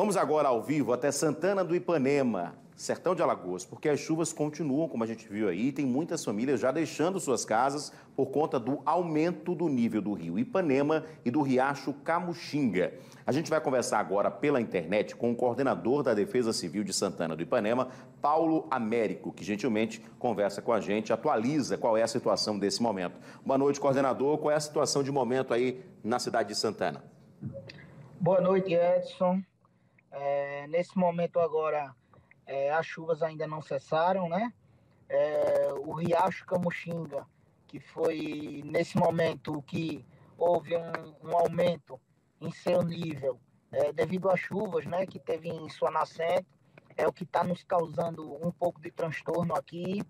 Vamos agora ao vivo até Santana do Ipanema, sertão de Alagoas, porque as chuvas continuam, como a gente viu aí, tem muitas famílias já deixando suas casas por conta do aumento do nível do rio Ipanema e do riacho Camuxinga. A gente vai conversar agora pela internet com o coordenador da Defesa Civil de Santana do Ipanema, Paulo Américo, que gentilmente conversa com a gente, atualiza qual é a situação desse momento. Boa noite, coordenador. Qual é a situação de momento aí na cidade de Santana? Boa noite, Edson. É, nesse momento agora, é, as chuvas ainda não cessaram, né? É, o Riacho Camuxinga, que foi nesse momento que houve um, um aumento em seu nível é, devido às chuvas, né, que teve em sua nascente, é o que está nos causando um pouco de transtorno aqui.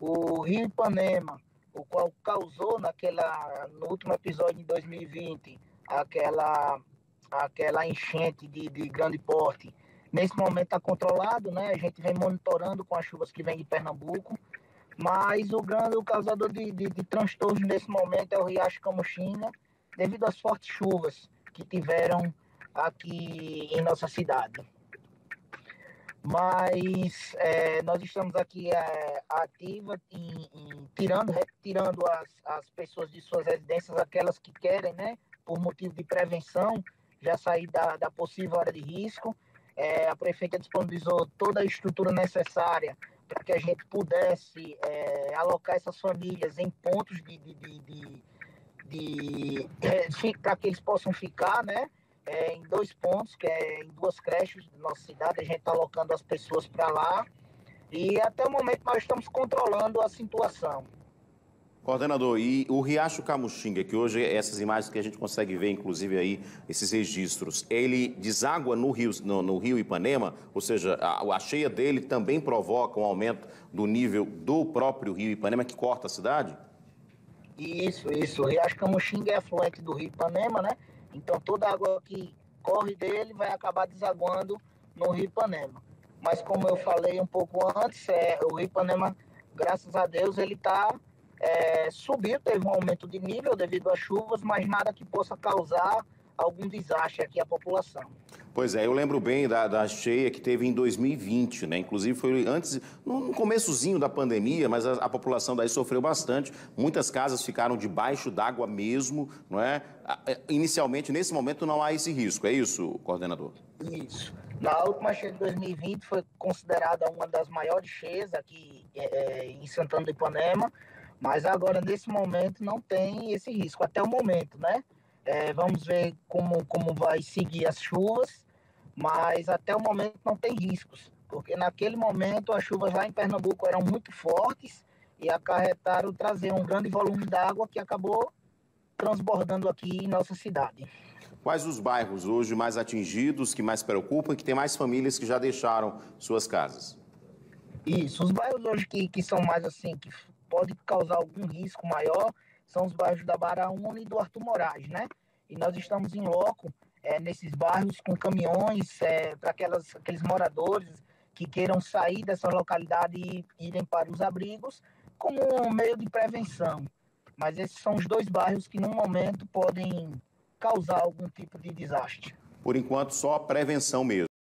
O Rio Ipanema, o qual causou naquela no último episódio de 2020 aquela aquela enchente de, de grande porte. Nesse momento está controlado, né? A gente vem monitorando com as chuvas que vêm de Pernambuco, mas o grande o causador de, de, de nesse momento é o Riacho Camuxinga, devido às fortes chuvas que tiveram aqui em nossa cidade. Mas é, nós estamos aqui é, ativa em, em, tirando, retirando as, as pessoas de suas residências, aquelas que querem, né, por motivo de prevenção, já sair da, da possível área de risco. É, a prefeita disponibilizou toda a estrutura necessária para que a gente pudesse é, alocar essas famílias em pontos de, de, de, de, de é, para que eles possam ficar, né? É, em dois pontos, que é em duas creches da nossa cidade, a gente está alocando as pessoas para lá. E até o momento nós estamos controlando a situação. Coordenador, e o Riacho Camuxinga, que hoje essas imagens que a gente consegue ver, inclusive aí, esses registros, ele deságua no rio, no, no rio Ipanema, ou seja, a, a, cheia dele também provoca um aumento do nível do próprio rio Ipanema que corta a cidade? Isso, isso. O Riacho Camuxinga é afluente do rio Ipanema, né? Então toda a água que corre dele vai acabar desaguando no rio Ipanema. Mas como eu falei um pouco antes, é, o rio Ipanema, graças a Deus, ele está é, subiu, teve um aumento de nível devido às chuvas, mas nada que possa causar algum desastre aqui à população. Pois é, eu lembro bem da, da cheia que teve em 2020, né? Inclusive foi antes, no começozinho da pandemia, mas a, a população daí sofreu bastante. Muitas casas ficaram debaixo d'água mesmo, não é? Inicialmente, nesse momento, não há esse risco, é isso, coordenador? Isso. Na última cheia de 2020 foi considerada uma das maiores cheias aqui é, é em Santana do Ipanema. Mas agora, nesse momento, não tem esse risco, até o momento, né? É, vamos ver como, como vai seguir as chuvas, mas até o momento não tem riscos, porque naquele momento as chuvas lá em Pernambuco eram muito fortes e acarretaram trazer um grande volume d'água que acabou transbordando aqui em nossa cidade. Quais os bairros hoje mais atingidos, que mais preocupam e que tem mais famílias que já deixaram suas casas? Isso, os bairros hoje que, que são mais assim, que pode causar algum risco maior são os bairros da Baraúna e do Arthur Moraes, né? E nós estamos em loco é, nesses bairros com caminhões é, para aqueles moradores que queiram sair dessa localidade e irem para os abrigos como um meio de prevenção. Mas esses são os dois bairros que, no momento, podem causar algum tipo de desastre. Por enquanto, só a prevenção mesmo.